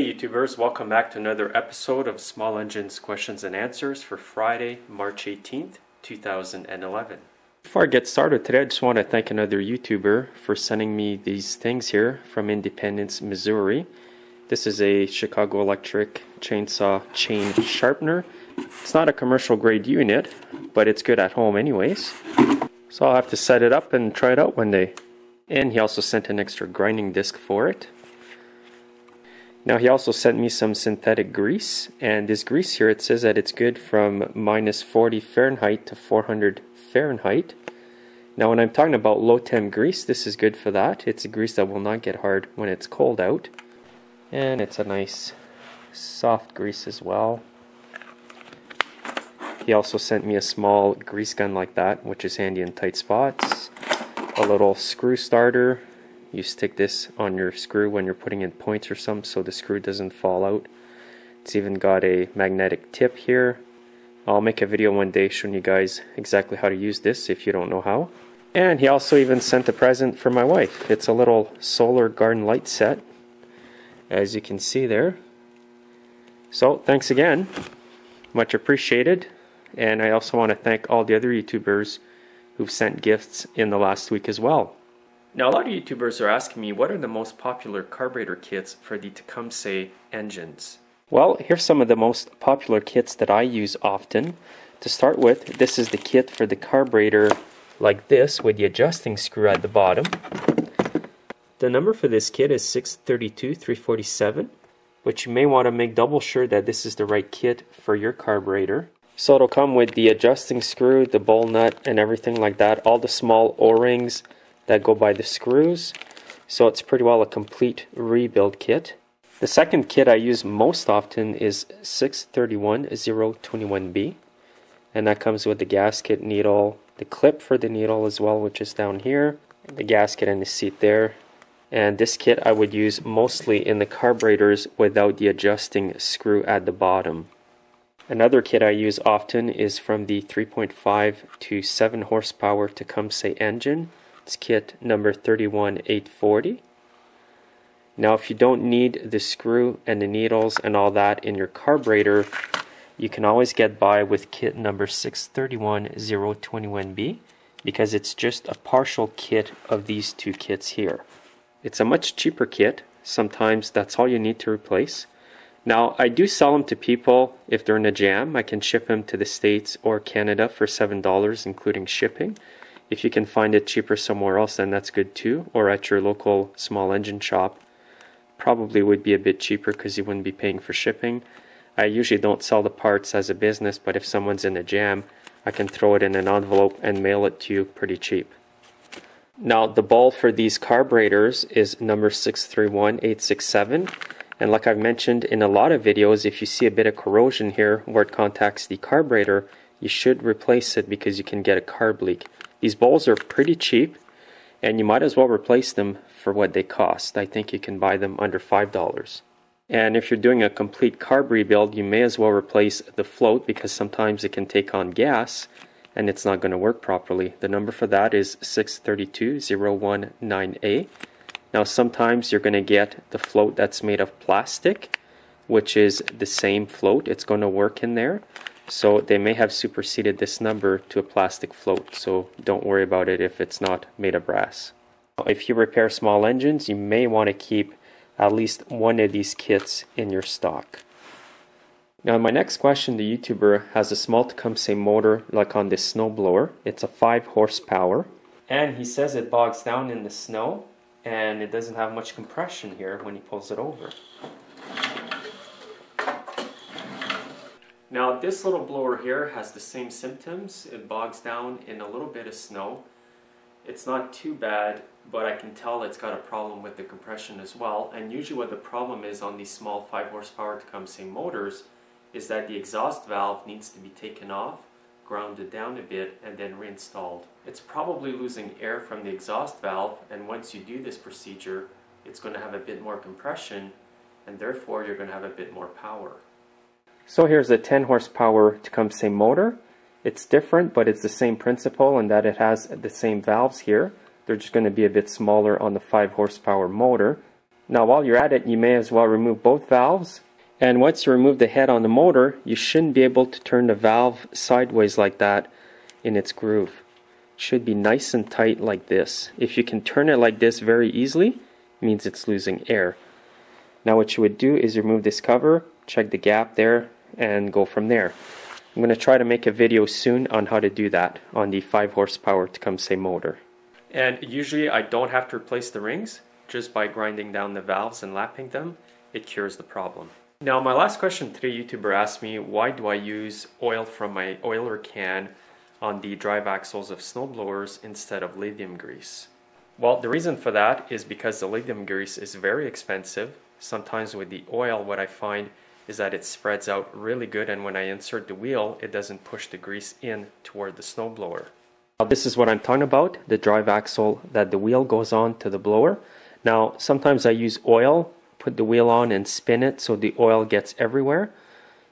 Hey YouTubers, welcome back to another episode of Small Engines Questions and Answers for Friday, March 18th, 2011. Before I get started today, I just want to thank another YouTuber for sending me these things here from Independence, Missouri. This is a Chicago Electric chainsaw chain sharpener. It's not a commercial grade unit, but it's good at home anyways. So I'll have to set it up and try it out one day. And he also sent an extra grinding disc for it. Now he also sent me some synthetic grease, and this grease here, it says that it's good from minus 40 Fahrenheit to 400 Fahrenheit. Now when I'm talking about low temp grease, this is good for that. It's a grease that will not get hard when it's cold out. And it's a nice soft grease as well. He also sent me a small grease gun like that, which is handy in tight spots. A little screw starter you stick this on your screw when you're putting in points or something so the screw doesn't fall out. It's even got a magnetic tip here. I'll make a video one day showing you guys exactly how to use this if you don't know how. And he also even sent a present for my wife. It's a little solar garden light set, as you can see there. So thanks again, much appreciated. And I also want to thank all the other YouTubers who've sent gifts in the last week as well. Now a lot of YouTubers are asking me what are the most popular carburetor kits for the Tecumseh engines. Well, here's some of the most popular kits that I use often. To start with, this is the kit for the carburetor like this with the adjusting screw at the bottom. The number for this kit is 632-347, but you may want to make double sure that this is the right kit for your carburetor. So it'll come with the adjusting screw, the bowl nut, and everything like that, all the small O-rings, that go by the screws. So it's pretty well a complete rebuild kit. The second kit I use most often is 631-021B. And that comes with the gasket needle, the clip for the needle as well, which is down here, the gasket and the seat there. And this kit I would use mostly in the carburetors without the adjusting screw at the bottom. Another kit I use often is from the 3.5 to 7 horsepower Tecumseh engine. Kit number 31840. Now if you don't need the screw and the needles and all that in your carburetor, you can always get by with kit number 631021B because it's just a partial kit of these two kits here. It's a much cheaper kit. Sometimes that's all you need to replace. Now, I do sell them to people if they're in a jam. I can ship them to the States or Canada for $7, including shipping. If you can find it cheaper somewhere else, then that's good too, or at your local small engine shop. Probably would be a bit cheaper because you wouldn't be paying for shipping. I usually don't sell the parts as a business, but if someone's in a jam, I can throw it in an envelope and mail it to you pretty cheap. Now, the ball for these carburetors is number 631867. And like I've mentioned in a lot of videos, if you see a bit of corrosion here where it contacts the carburetor, you should replace it because you can get a carb leak. These bowls are pretty cheap and you might as well replace them for what they cost. I think you can buy them under $5. And if you're doing a complete carb rebuild, you may as well replace the float because sometimes it can take on gas and it's not going to work properly. The number for that is 632019A. Now sometimes you're going to get the float that's made of plastic, which is the same float. It's going to work in there. So they may have superseded this number to a plastic float, so don't worry about it if it's not made of brass. If you repair small engines, you may want to keep at least one of these kits in your stock. Now in my next question, the YouTuber has a small Tecumseh motor like on this snowblower. It's a 5 horsepower. And he says it bogs down in the snow and it doesn't have much compression here when he pulls it over. Now this little blower here has the same symptoms. It bogs down in a little bit of snow. It's not too bad, but I can tell it's got a problem with the compression as well. And usually what the problem is on these small 5 horsepower Tecumseh motors is that the exhaust valve needs to be taken off, grounded down a bit, and then reinstalled. It's probably losing air from the exhaust valve, and once you do this procedure, it's going to have a bit more compression, and therefore you're going to have a bit more power. So here's a 10 horsepower Tecumseh motor. It's different, but it's the same principle in that it has the same valves here. They're just going to be a bit smaller on the 5 horsepower motor. Now while you're at it, you may as well remove both valves. And once you remove the head on the motor, you shouldn't be able to turn the valve sideways like that in its groove. It should be nice and tight like this. If you can turn it like this very easily, it means it's losing air. Now what you would do is remove this cover, check the gap there, and go from there. I'm going to try to make a video soon on how to do that on the 5 horsepower Tecumseh motor. And usually I don't have to replace the rings, just by grinding down the valves and lapping them, it cures the problem. Now my last question today, YouTuber asked me, why do I use oil from my oiler can on the drive axles of snowblowers instead of lithium grease? Well, the reason for that is because the lithium grease is very expensive. Sometimes with the oil, what I find is that it spreads out really good and when I insert the wheel it doesn't push the grease in toward the snowblower. Now this is what I'm talking about, the drive axle that the wheel goes on to the blower. Now sometimes I use oil, put the wheel on and spin it so the oil gets everywhere.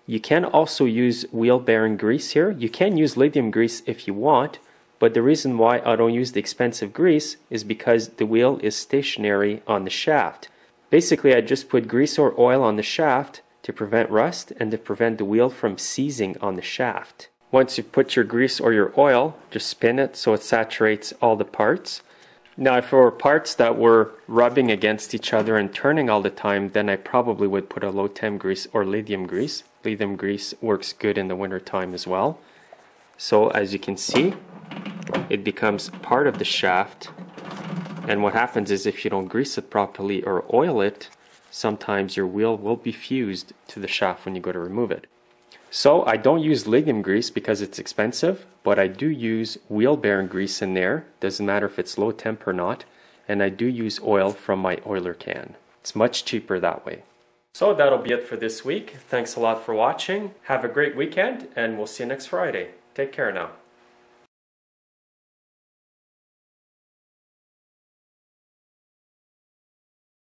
You can also use wheel bearing grease here. You can use lithium grease if you want, but the reason why I don't use the expensive grease is because the wheel is stationary on the shaft. Basically I just put grease or oil on the shaft to prevent rust and to prevent the wheel from seizing on the shaft. Once you've put your grease or your oil, just spin it so it saturates all the parts. Now, if it were parts that were rubbing against each other and turning all the time, then I probably would put a low temp grease or lithium grease. Lithium grease works good in the winter time as well. So as you can see, it becomes part of the shaft. And what happens is if you don't grease it properly or oil it, sometimes your wheel will be fused to the shaft when you go to remove it. So I don't use lithium grease because it's expensive, but I do use wheel bearing grease in there. Doesn't matter if it's low temp or not. And I do use oil from my oiler can. It's much cheaper that way. So that'll be it for this week. Thanks a lot for watching. Have a great weekend and we'll see you next Friday. Take care now.